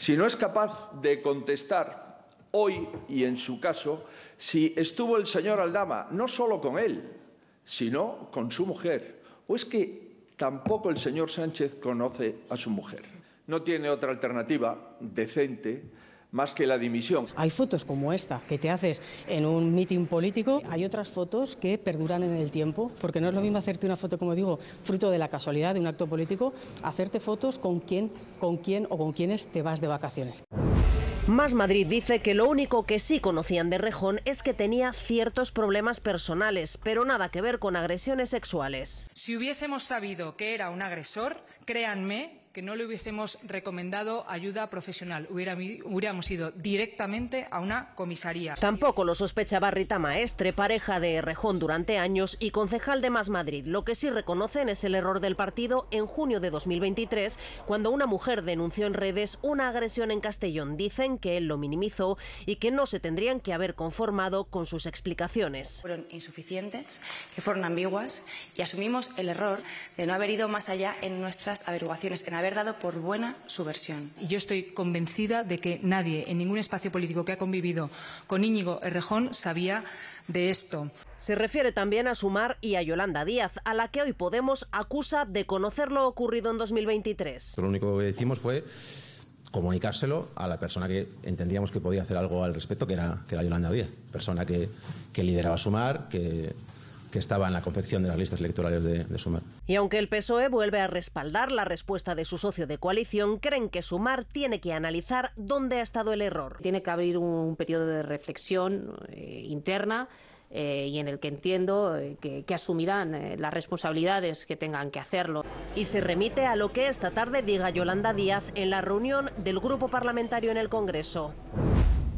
si no es capaz de contestar hoy y en su caso si estuvo el señor Aldama no solo con él, sino con su mujer, o es que tampoco el señor Sánchez conoce a su mujer. No tiene otra alternativa decente más que la dimisión. Hay fotos como esta que te haces en un mitin político. Hay otras fotos que perduran en el tiempo, porque no es lo mismo hacerte una foto, como digo, fruto de la casualidad de un acto político, hacerte fotos con quién, con quién o con quiénes te vas de vacaciones. Más Madrid dice que lo único que sí conocían de Rejón es que tenía ciertos problemas personales, pero nada que ver con agresiones sexuales. Si hubiésemos sabido que era un agresor, créanme que no le hubiésemos recomendado ayuda profesional. hubiéramos ido directamente a una comisaría. Tampoco lo sospechaba Rita Maestre, pareja de Rejón durante años y concejal de Más Madrid. Lo que sí reconocen es el error del partido en junio de 2023, cuando una mujer denunció en redes una agresión en Castellón. Dicen que él lo minimizó y que no se tendrían que haber conformado con sus explicaciones. Fueron insuficientes, que fueron ambiguas y asumimos el error de no haber ido más allá en nuestras averiguaciones, en haber dado por buena su versión. Y yo estoy convencida de que nadie en ningún espacio político que ha convivido con Íñigo Errejón sabía de esto. Se refiere también a Sumar y a Yolanda Díaz, a la que hoy Podemos acusa de conocer lo ocurrido en 2023. Lo único que hicimos fue comunicárselo a la persona que entendíamos que podía hacer algo al respecto, que era, que era Yolanda Díaz, persona que, que lideraba Sumar, que que estaba en la confección de las listas electorales de, Sumar. Y aunque el PSOE vuelve a respaldar la respuesta de su socio de coalición, creen que Sumar tiene que analizar dónde ha estado el error. Tiene que abrir un periodo de reflexión eh, interna. Eh, y en el que entiendo eh, que, que, asumirán las responsabilidades que tengan que hacerlo. Y se remite a lo que esta tarde diga Yolanda Díaz en la reunión del grupo parlamentario en el Congreso.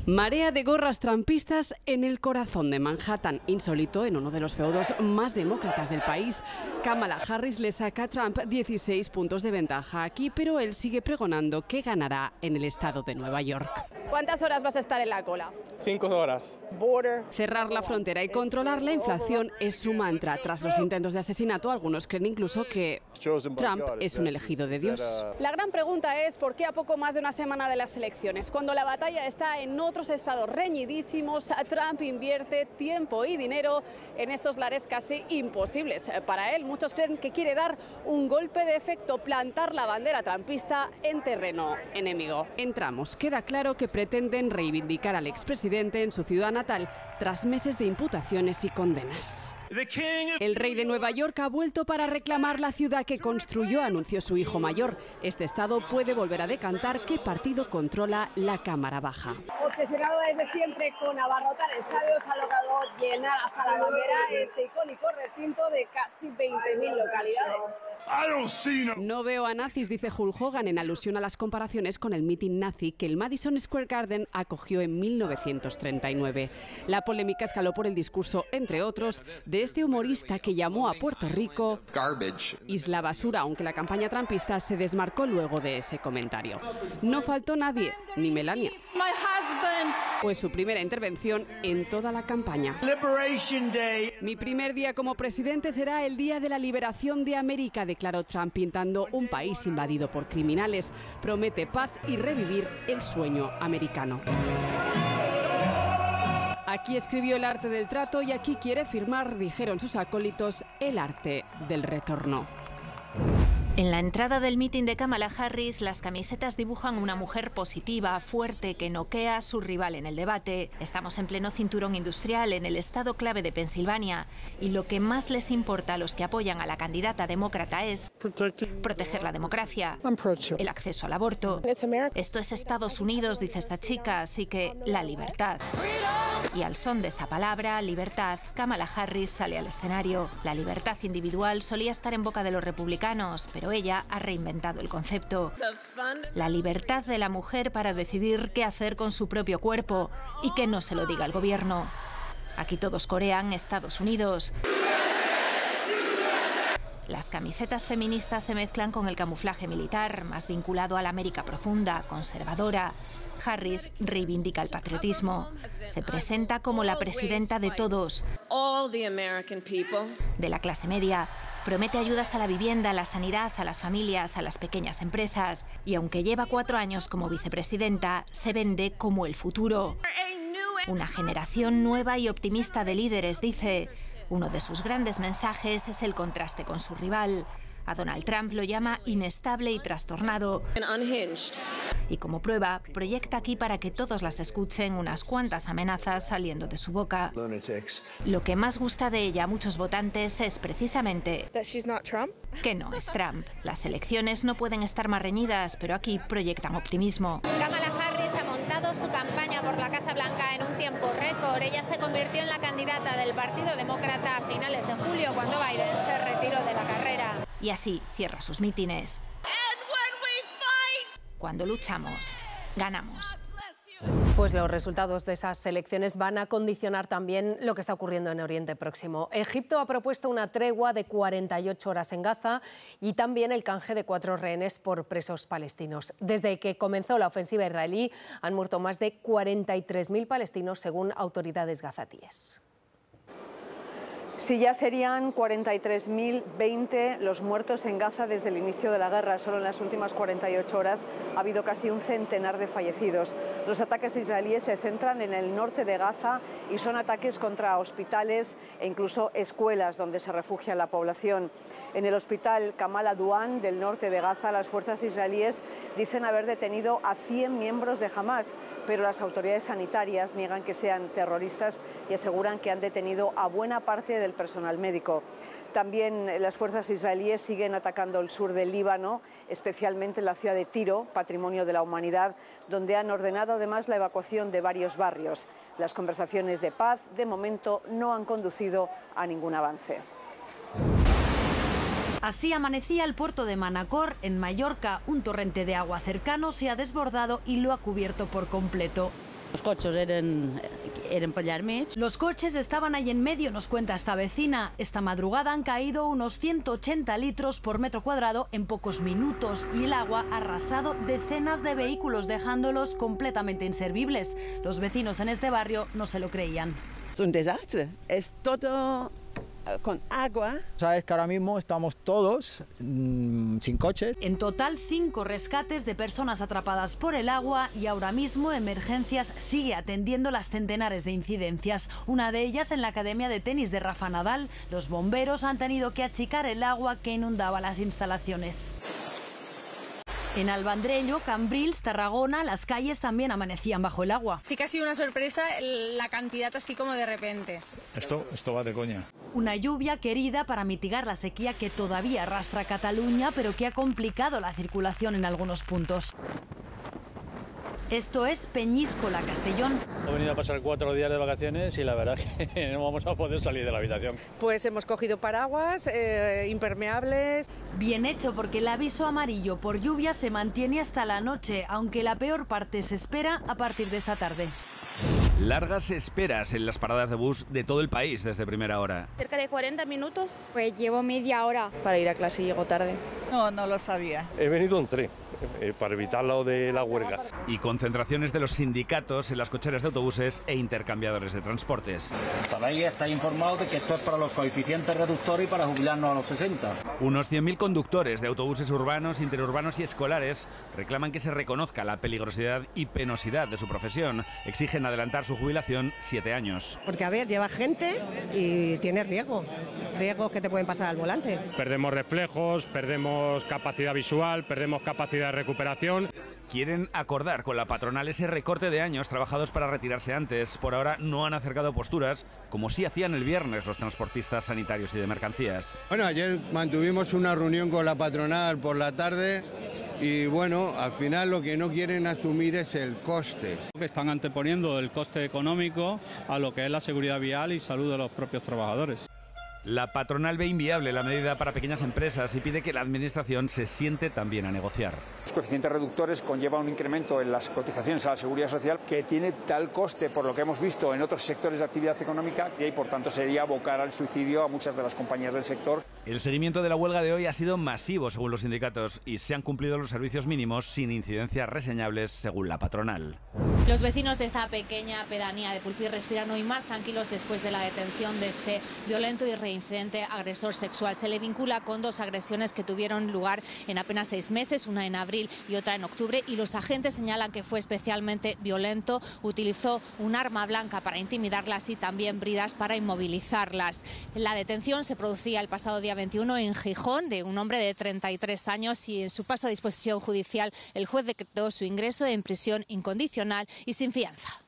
Marea de gorras trampistas en el corazón de Manhattan, insólito en uno de los feudos más demócratas del país. Kamala Harris le saca a Trump 16 puntos de ventaja aquí, pero él sigue pregonando que ganará en el estado de Nueva York. ¿Cuántas horas vas a estar en la cola? Cinco horas. Cerrar la frontera y controlar la inflación es su mantra. Tras los intentos de asesinato, algunos creen incluso que Trump es un elegido de Dios. La gran pregunta es por qué a poco más de una semana de las elecciones, cuando la batalla está en otros estados reñidísimos, Trump invierte tiempo y dinero en estos lares casi imposibles. Para él, muchos creen que quiere dar un golpe de efecto, plantar la bandera trumpista en terreno enemigo. Entramos. Queda claro que pretenden reivindicar al expresidente en su ciudad natal tras meses de imputaciones y condenas. El rey de Nueva York ha vuelto para reclamar la ciudad que construyó, anunció su hijo mayor. Este estado puede volver a decantar qué partido controla la Cámara Baja. Obsesionado desde siempre con abarrotar estadios, ha logrado llenar hasta la bandera este icónico recinto de casi 20.000 localidades. No veo a nazis, dice Hulk Hogan, en alusión a las comparaciones con el mitin nazi que el Madison Square Garden acogió en 1939. La polémica escaló por el discurso, entre otros, de este humorista que llamó a Puerto Rico Isla Basura, aunque la campaña trampista se desmarcó luego de ese comentario. No faltó nadie, ni Melania. Fue su primera intervención en toda la campaña. Mi primer día como presidente será el día de la liberación de América, declaró Trump, pintando un país invadido por criminales. Promete paz y revivir el sueño americano. Aquí escribió el arte del trato y aquí quiere firmar, dijeron sus acólitos, el arte del retorno. En la entrada del mitin de Kamala Harris, las camisetas dibujan una mujer positiva, fuerte, que noquea a su rival en el debate. Estamos en pleno cinturón industrial en el estado clave de Pensilvania y lo que más les importa a los que apoyan a la candidata demócrata es proteger la democracia, el acceso al aborto. Esto es Estados Unidos, dice esta chica, así que la libertad. Y al son de esa palabra, libertad, Kamala Harris sale al escenario. La libertad individual solía estar en boca de los republicanos, pero ella ha reinventado el concepto. La libertad de la mujer para decidir qué hacer con su propio cuerpo y que no se lo diga el gobierno. Aquí todos corean Estados Unidos. Las camisetas feministas se mezclan con el camuflaje militar, más vinculado a la América profunda, conservadora. Harris reivindica el patriotismo. Se presenta como la presidenta de todos, de la clase media, Promete ayudas a la vivienda, a la sanidad, a las familias, a las pequeñas empresas. Y aunque lleva cuatro años como vicepresidenta, se vende como el futuro. Una generación nueva y optimista de líderes, dice. Uno de sus grandes mensajes es el contraste con su rival. A Donald Trump lo llama inestable y trastornado. Y como prueba, proyecta aquí para que todos las escuchen unas cuantas amenazas saliendo de su boca. Lo que más gusta de ella a muchos votantes es precisamente que no es Trump. Las elecciones no pueden estar más reñidas, pero aquí proyectan optimismo. Kamala Harris su campaña por la Casa Blanca en un tiempo récord. Ella se convirtió en la candidata del Partido Demócrata a finales de julio cuando Biden se retiró de la carrera y así cierra sus mítines. Cuando luchamos, ganamos. Pues los resultados de esas elecciones van a condicionar también lo que está ocurriendo en Oriente Próximo. Egipto ha propuesto una tregua de 48 horas en Gaza y también el canje de cuatro rehenes por presos palestinos. Desde que comenzó la ofensiva israelí han muerto más de 43.000 palestinos según autoridades gazatíes. Si ya serían 43.020 los muertos en Gaza desde el inicio de la guerra, solo en las últimas 48 horas ha habido casi un centenar de fallecidos. Los ataques israelíes se centran en el norte de Gaza y son ataques contra hospitales e incluso escuelas donde se refugia la población. En el hospital Kamal Adwan del norte de Gaza, las fuerzas israelíes dicen haber detenido a 100 miembros de Hamas, pero las autoridades sanitarias niegan que sean terroristas y aseguran que han detenido a buena parte del personal médico. También las fuerzas israelíes siguen atacando el sur del Líbano, especialmente la ciudad de Tiro, patrimonio de la humanidad, donde han ordenado además la evacuación de varios barrios. Las conversaciones de paz, de momento, no han conducido a ningún avance. Así amanecía el puerto de Manacor, en Mallorca. Un torrente de agua cercano se ha desbordado y lo ha cubierto por completo. Los coches eran, eran Los coches estaban ahí en medio, nos cuenta esta vecina. Esta madrugada han caído unos 180 litros por metro cuadrado en pocos minutos y el agua ha arrasado decenas de vehículos, dejándolos completamente inservibles. Los vecinos en este barrio no se lo creían. Es un desastre. Es todo con agua. Sabes que ahora mismo estamos todos mm, sin coches. En total, cinco rescates de personas atrapadas por el agua y ahora mismo Emergencias sigue atendiendo las centenares de incidencias. Una de ellas en la Academia de Tenis de Rafa Nadal. Los bomberos han tenido que achicar el agua que inundaba las instalaciones. En Albandrello, Cambrils, Tarragona, las calles también amanecían bajo el agua. Sí que ha sido una sorpresa la cantidad así como de repente. Esto, esto va de coña. Una lluvia querida para mitigar la sequía que todavía arrastra Cataluña, pero que ha complicado la circulación en algunos puntos. Esto es Peñíscola, Castellón. He venido a pasar cuatro días de vacaciones y la verdad es que no vamos a poder salir de la habitación. Pues hemos cogido paraguas, eh, impermeables. Bien hecho porque el aviso amarillo por lluvia se mantiene hasta la noche, aunque la peor parte se espera a partir de esta tarde. Largas esperas en las paradas de bus de todo el país desde primera hora. Cerca de 40 minutos. Pues llevo media hora. Para ir a clase llego tarde. No, no lo sabía. He venido en tren. Eh, para evitar lo de la huelga. Y concentraciones de los sindicatos en las cocheras de autobuses e intercambiadores de transportes. Sabéis, está informado de que esto es para los coeficientes reductores y para jubilarnos a los 60. Unos 100.000 conductores de autobuses urbanos, interurbanos y escolares reclaman que se reconozca la peligrosidad y penosidad de su profesión. Exigen adelantar su jubilación siete años. Porque, a ver, lleva gente y tiene riesgo. Riesgos que te pueden pasar al volante. Perdemos reflejos, perdemos capacidad visual, perdemos capacidad recuperación. Quieren acordar con la patronal ese recorte de años trabajados para retirarse antes. Por ahora no han acercado posturas, como sí hacían el viernes los transportistas sanitarios y de mercancías. Bueno, ayer mantuvimos una reunión con la patronal por la tarde y bueno, al final lo que no quieren asumir es el coste. Están anteponiendo el coste económico a lo que es la seguridad vial y salud de los propios trabajadores. La patronal ve inviable la medida para pequeñas empresas y pide que la Administración se siente también a negociar. Los coeficientes reductores conllevan un incremento en las cotizaciones a la seguridad social que tiene tal coste, por lo que hemos visto en otros sectores de actividad económica, y por tanto sería abocar al suicidio a muchas de las compañías del sector. El seguimiento de la huelga de hoy ha sido masivo, según los sindicatos, y se han cumplido los servicios mínimos sin incidencias reseñables, según la patronal. Los vecinos de esta pequeña pedanía de Pulpí respiran hoy más tranquilos después de la detención de este violento y reincidente agresor sexual. Se le vincula con dos agresiones que tuvieron lugar en apenas seis meses, una en abril y otra en octubre, y los agentes señalan que fue especialmente violento, utilizó un arma blanca para intimidarlas y también bridas para inmovilizarlas. La detención se producía el pasado día 21 en Gijón de un hombre de 33 años y en su paso a disposición judicial el juez decretó su ingreso en prisión incondicional y sin fianza.